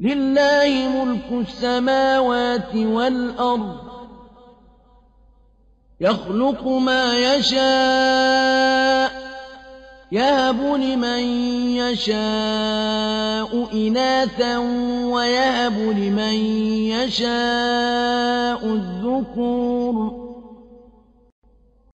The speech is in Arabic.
لله ملك السماوات والأرض. يخلق ما يشاء يهب لمن يشاء إناثا ويهب لمن يشاء الذكور.